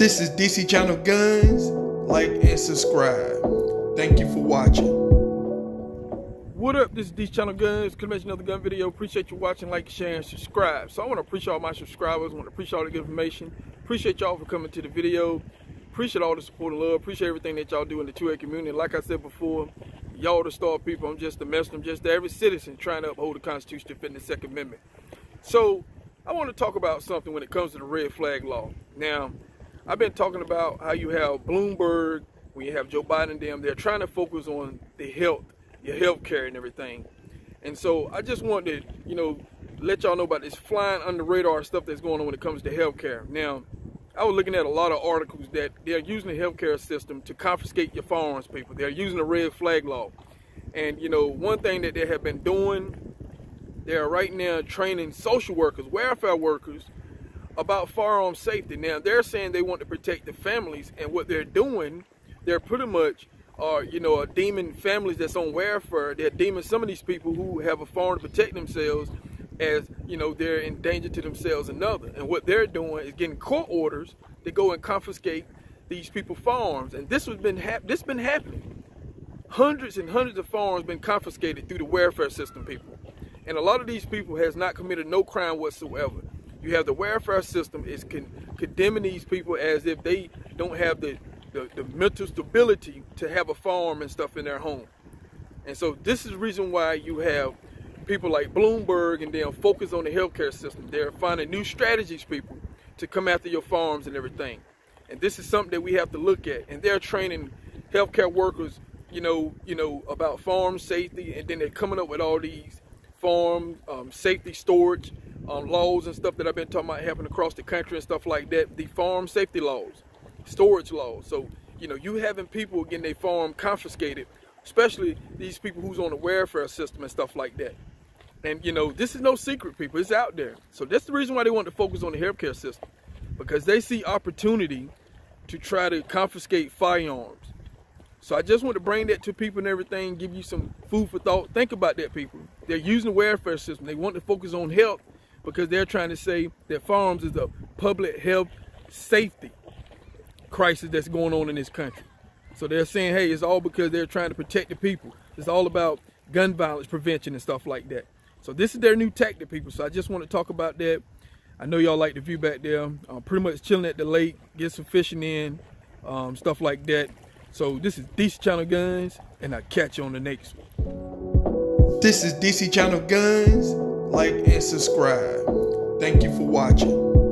This is DC Channel Guns. Like and subscribe. Thank you for watching. What up? This is DC Channel Guns. Could mention another gun video. Appreciate you watching, like, share, and subscribe. So I want to appreciate all my subscribers. I want to appreciate all the good information. Appreciate y'all for coming to the video. Appreciate all the support and love. Appreciate everything that y'all do in the 2A community. Like I said before, y'all the star people. I'm just a messenger. I'm just every citizen trying to uphold the Constitution, defend the Second Amendment. So I want to talk about something when it comes to the red flag law. Now, I've been talking about how you have Bloomberg, when you have Joe Biden them, they're trying to focus on the health, your health care and everything. And so I just wanted to, you know, let y'all know about this flying under radar stuff that's going on when it comes to health care. Now, I was looking at a lot of articles that they're using the healthcare system to confiscate your firearms people. They're using the red flag law. And, you know, one thing that they have been doing, they're right now training social workers, welfare workers, about firearm safety. Now, they're saying they want to protect the families, and what they're doing, they're pretty much are, you know, demon families that's on welfare, they're deeming some of these people who have a firearm to protect themselves as, you know, they're in danger to themselves and other. And what they're doing is getting court orders to go and confiscate these people farms. And this has been hap this been happening. Hundreds and hundreds of farms been confiscated through the welfare system, people. And a lot of these people has not committed no crime whatsoever. You have the welfare system is con condemning these people as if they don't have the, the, the mental stability to have a farm and stuff in their home. And so this is the reason why you have people like Bloomberg and them focus on the healthcare system. They're finding new strategies, people, to come after your farms and everything. And this is something that we have to look at. And they're training healthcare workers, you know, you know, about farm safety, and then they're coming up with all these farm um, safety storage um, laws and stuff that I've been talking about happening across the country and stuff like that. The farm safety laws, storage laws. So, you know, you having people getting their farm confiscated, especially these people who's on the welfare system and stuff like that. And, you know, this is no secret, people. It's out there. So that's the reason why they want to focus on the healthcare system. Because they see opportunity to try to confiscate firearms. So I just want to bring that to people and everything, give you some food for thought. Think about that, people. They're using the welfare system. They want to focus on health because they're trying to say that firearms is a public health safety crisis that's going on in this country. So they're saying, hey, it's all because they're trying to protect the people. It's all about gun violence prevention and stuff like that. So this is their new tactic, people. So I just want to talk about that. I know y'all like the view back there. I'm pretty much chilling at the lake, get some fishing in, um, stuff like that. So this is DC Channel Guns, and I'll catch you on the next one. This is DC Channel Guns. Like and subscribe. Thank you for watching.